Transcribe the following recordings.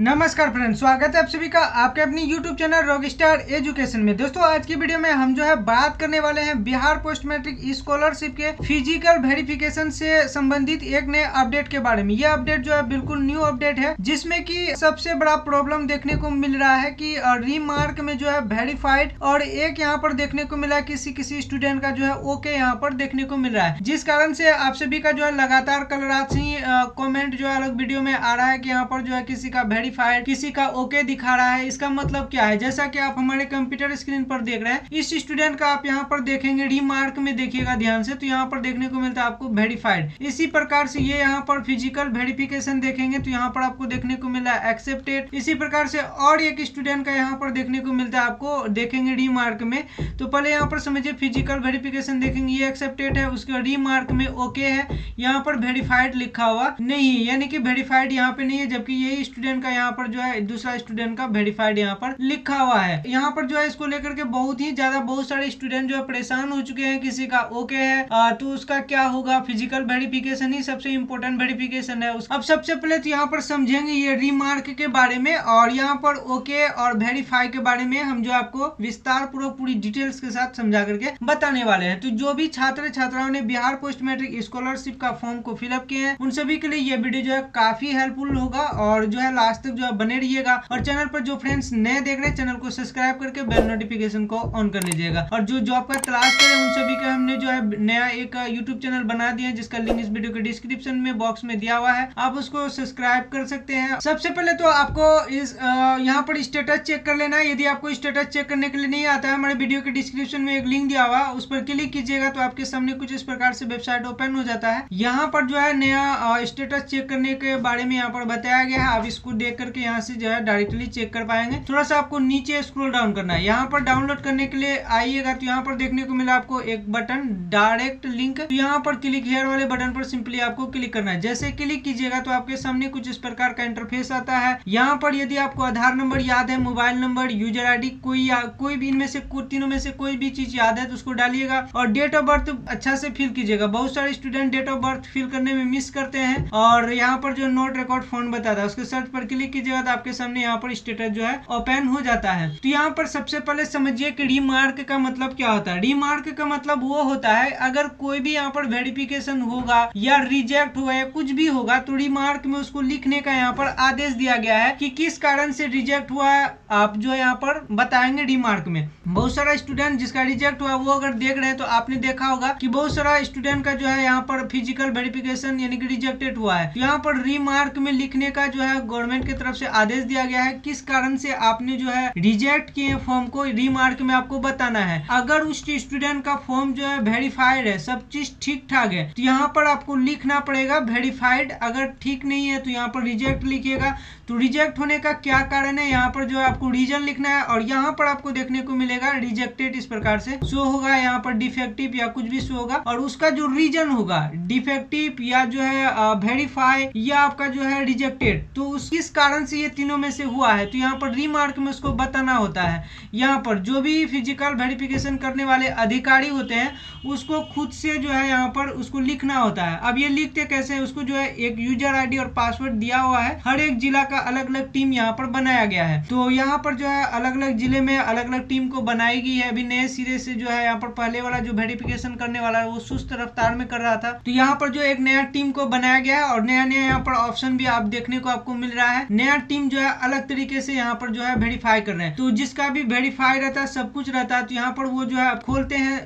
नमस्कार फ्रेंड स्वागत है आप सभी का आपके अपनी YouTube channel rock star education में। दोस्तों, आज की वीडियो में हम जो है बात करने वाले हैं बिहार पोस्ट मैट्रिक स्कॉलरशिप के फ़िज़िकल वेरिफिकेशन से संबंधित एक नए अपडेट के बारे में। ये अपडेट जो है बिल्कुल न्यू अपडेट है, जिसमें कि सबसे बड़ा प्रॉब्लम देखने को मिल रहा है की रीमार्क में जो है वेरीफाइड और एक यहाँ पर देखने को मिला किसी किसी स्टूडेंट का जो है ओके यहाँ पर देखने को मिल रहा है। जिस कारण से आप सभी का जो है लगातार कल रात से ही कॉमेंट जो है अलग वीडियो में आ रहा है की यहाँ पर जो है किसी का वेरी वेरीफाइड किसी का ओके okay दिखा रहा है। इसका मतलब क्या है? जैसा कि आप हमारे कंप्यूटर स्क्रीन पर देख रहे हैं, इस स्टूडेंट का आप यहाँ पर देखेंगे रिमार्क में देखिएगा ध्यान से तो यहाँ पर देखने को मिलता है आपको वेरीफाइड इसी प्रकार से ये यहाँ पर फ़िज़िकल वेरिफिकेशन देखेंगे तो यहाँ पर आपको देखने को मिला एक्सेप्टेड इसी प्रकार से और एक स्टूडेंट का यहाँ पर देखने को मिलता है आपको, देखेंगे रिमार्क में। तो पहले यहाँ पर समझिए फ़िज़िकल वेरिफिकेशन देखेंगे, ये एक्सेप्टेड है, उसके रिमार्क में ओके है। यहाँ पर वेरीफाइड लिखा हुआ नहीं यानी कि वेरीफाइड यहाँ पे नहीं है, जबकि यही स्टूडेंट का यहाँ पर जो है, दूसरा स्टूडेंट का वेरीफाइड यहाँ पर लिखा हुआ है। यहाँ पर जो है, इसको लेकर के बहुत ही ज़्यादा बहुत सारे स्टूडेंट जो है, परेशान हो चुके हैं किसी का। ओके है। तो उसका क्या होगा? फ़िज़िकल वेरिफिकेशन ही सबसे इम्पोर्टेंट वेरिफिकेशन है। अब सबसे पहले तो यहाँ पर समझेंगे ये रिमार्क के बारे में और यहाँ पर ओके और वेरीफाई के बारे में हम जो आपको विस्तार पूर्वक पूरी डिटेल्स के साथ समझा करके बताने वाले हैं। तो जो भी छात्र छात्राओं ने बिहार पोस्ट मैट्रिक स्कॉलरशिप का फॉर्म को फिलअप किए हैं, उन सभी के लिए ये वीडियो जो है काफ़ी हेल्पफुल होगा और जो है लास्ट तक जो है बने रहिएगा और चैनल पर जो फ्रेंड्स नए देख रहे हैं, चैनल को सब्सक्राइब करके बेल नोटिफिकेशन को ऑन कर लीजिएगा। और जो जॉब का तलाश करें, उन सभी का हमने जो है नया एक यूट्यूब चैनल बना दिया है, जिसका लिंक इस वीडियो के डिस्क्रिप्शन में बॉक्स में दिया हुआ है। आप उसको सब्सक्राइब कर सकते हैं। सबसे पहले तो आपको इस यहाँ पर स्टेटस चेक कर लेना है। यदि आपको स्टेटस चेक करने के लिए नहीं आता है, हमारे वीडियो के डिस्क्रिप्शन में एक लिंक दिया हुआ उस पर क्लिक कीजिएगा तो आपके सामने कुछ इस प्रकार से वेबसाइट ओपन हो जाता है। यहाँ पर जो है नया स्टेटस चेक करने के बारे में यहाँ पर बताया गया है। आप इसको देख करके यहाँ से जो है डायरेक्टली चेक कर पाएँगे। थोड़ा सा आपको नीचे स्क्रॉल डाउन करना है। यहाँ पर डाउनलोड करने के लिए आइएगा तो यहाँ पर देखने को मिला आपको एक बटन डायरेक्ट लिंक तो यहाँ पर क्लिक हेयर वाले बटन पर सिंपली आपको क्लिक करना है। जैसे क्लिक कीजिएगा तो आपके सामने कुछ इस प्रकार का इंटरफेस आता है। यहाँ पर यदि आपको आधार नंबर याद है मोबाइल नंबर यूज़र आईडी कोई कोई भी इनमें से तीनों में से कोई भी चीज़ याद है तो उसको डालिएगा। और डेट ऑफ़ बर्थ अच्छा से फिल कीजिएगा। बहुत सारे student date of birth fill करने में मिस करते हैं। और यहाँ पर जो नोट रिकॉर्ड फ़ोन बताता है उसके सर्च पर क्लिक कीजिएगा तो आपके सामने यहाँ पर स्टेटस जो है ओपन हो जाता है। तो यहाँ पर सबसे पहले समझिए कि रीमार्क का मतलब क्या होता है। रीमार्क का मतलब वो होता है, अगर कोई भी यहाँ पर वेरिफिकेशन होगा या रिजेक्ट हुआ या कुछ भी होगा तो रिमार्क में उसको लिखने का यहाँ पर आदेश दिया गया है कि किस कारण से रिजेक्ट हुआ है, आप जो यहाँ पर बताएँगे रिमार्क में। बहुत सारा स्टूडेंट जिसका रिजेक्ट हुआ, वो अगर देख रहे हैं तो आपने देखा होगा कि बहुत सारा स्टूडेंट का जो है यहाँ पर फ़िज़िकल वेरिफिकेशन यानी कि रिजेक्टेड हुआ है। तो यहाँ पर रिमार्क में लिखने का जो है गवर्नमेंट की तरफ़ से आदेश दिया गया है किस कारण से आपने जो है रिजेक्ट किए फॉर्म को रिमार्क में आपको बताना है। अगर उस स्टूडेंट का फॉर्म जो है वेरीफाइड है, सब चीज़ ठीक ठाक है तो यहाँ पर आपको लिखना पड़ेगा वेरीफाइड अगर ठीक नहीं है तो यहाँ पर रिजेक्ट लिखिएगा। तो रिजेक्ट होने का क्या कारण है? यहाँ पर जो है आपको रीजन लिखना है और यहाँ पर आपको देखने को मिलेगा रिजेक्टेड इस प्रकार से। शो होगा, यहाँ पर डिफेक्टिव या कुछ भी शो होगा और उसका जो रीजन होगा डिफेक्टिव या जो है वेरीफाई या आपका जो है रिजेक्टेड तो उस किस कारण से ये तीनों में से हुआ है तो यहाँ पर रिमार्क में उसको बताना होता है। यहाँ पर जो भी फ़िज़िकल वेरिफिकेशन करने वाले अधिकारी होते हैं, उसको खुद से जो है यहाँ पर उसको लिखना होता है। अब ये लिखते कैसे है? उसको जो है एक यूज़र आईडी और पासवर्ड दिया हुआ है। हर एक जिला का अलग अलग टीम यहाँ पर बनाया गया है। तो यहाँ पर जो है अलग अलग ज़िले में अलग अलग टीम को बनाई गई है। अभी नए सिरे से जो है यहाँ पर पहले वाला जो वेरिफिकेशन करने वाला है, वो सुस्त रफ्तार में कर रहा था। तो यहाँ पर जो एक नया टीम को बनाया गया है और नया नया यहाँ पर ऑप्शन भी आप देखने को आपको मिल रहा है। नया टीम जो है अलग तरीके से यहाँ पर जो है वेरीफाई कर रहे हैं। तो जिसका भी वेरीफाई रहता है सब कुछ रहता है तो यहाँ पर वो जो है खोलते हैं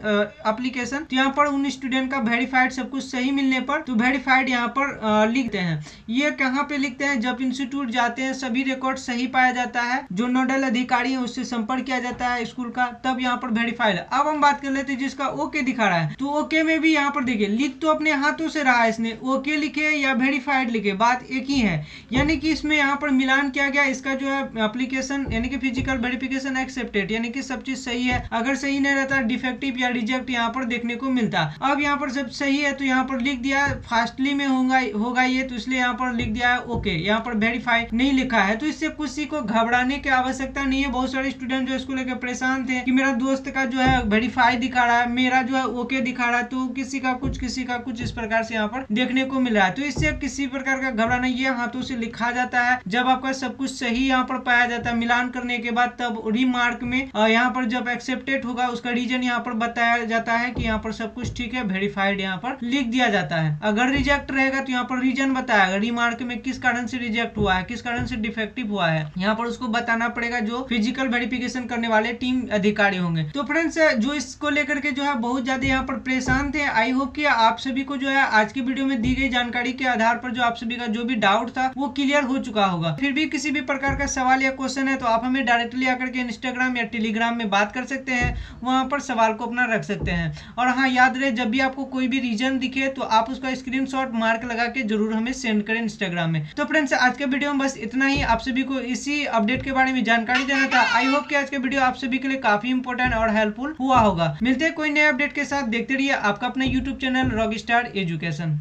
एप्लीकेशन तो यहाँ पर उन स्टूडेंट का वेरीफाइड सब कुछ सही मिलने पर तो वेरीफाइड यहाँ पर लिखते हैं। ये कहाँ पे लिखते हैं? जब इंस्टीट्यूट जाते हैं, सभी रिकॉर्ड सही पाया जाता है। जो नोडल अधिकारी है, उससे संपर्क किया जाता है स्कूल का, तब यहाँ पर वेरीफाइड अब हम बात कर लेते हैं जिसका ओके दिखा रहा है। तो ओके में भी यहाँ पर देखिए, लिख तो अपने हाथों से रहा है इसने। ओके लिखे या वेरीफाइड लिखे, बात एक ही है। यानी कि इसमें यहाँ पर मिलान किया गया, इसका जो है एप्लीकेशन यानी कि फ़िज़िकल वेरिफिकेशन एक्सेप्टेड यानी कि सब चीज़ सही है। अगर सही नहीं रहता डिफेक्टिव या रिजेक्ट यहाँ पर देखने को मिलता। अब यहाँ पर सब सही है तो यहाँ पर लिख दिया फास्टली में होगा होगा ये तो इसलिए यहाँ पर लिख दिया है ओके यहाँ पर वेरीफाई नहीं लिखा है। तो इससे किसी को घबराने की आवश्यकता नहीं है। बहुत सारे स्टूडेंट जो इसको लेकर परेशान थे कि मेरा दोस्त का जो है वेरीफाई दिखा रहा है, मेरा जो है ओके दिखा रहा है तो किसी का कुछ, किसी का कुछ इस प्रकार से यहाँ पर देखने को मिल रहा है। तो इससे किसी प्रकार का घबराना, ये हाथों से लिखा जाता है। जब आपका सब कुछ सही यहाँ पर पाया जाता है, मिलान करने के बाद तब रिमार्क में यहाँ पर जब एक्सेप्टेड होगा, उसका रीजन यहाँ पर बताया जाता है कि यहाँ पर सब कुछ ठीक है वेरीफाइड यहाँ पर लिख दिया जाता है। अगर रिजेक्ट रहेगा तो यहाँ पर रीजन बताएगा रिमार्क में किस कारण से रिजेक्ट हुआ है, किस कारण से डिफेक्टिव हुआ है, यहाँ पर उसको बताना पड़ेगा जो फ़िज़िकल वेरिफिकेशन करने वाले टीम अधिकारी होंगे। तो फ्रेंड्स जो इसको लेकर के जो है, बहुत ज़्यादा यहाँ पर परेशान थे। आई होप कि आप सभी को जो है, आज की वीडियो में दी गई जानकारी के आधार पर जो आप सभी का जो भी डाउट था, वो क्लियर हो चुका होगा। फिर भी किसी भी प्रकार का सवाल या क्वेश्चन है तो आप हमें डायरेक्टली आकर के इंस्टाग्राम या टेलीग्राम में बात कर सकते हैं। वहाँ पर सवाल को अपना रख सकते हैं। और हाँ याद रहे, जब भी आपको कोई भी रीजन दिखे तो आप उसका स्क्रीन मार्क लगा के ज़रूर हमें सेंड करें इंस्टाग्राम में। तो फ्रेंड्स आज के वीडियो में बस इतना ही। आप सभी को इसी अपडेट के बारे में जानकारी देना था। आई होप कि आज के वीडियो आप सभी के लिए काफ़ी इंपॉर्टेंट और हेल्पफुल हुआ होगा। मिलते हैं कोई नए अपडेट के साथ। देखते रहिए आपका अपना YouTube channel rock star education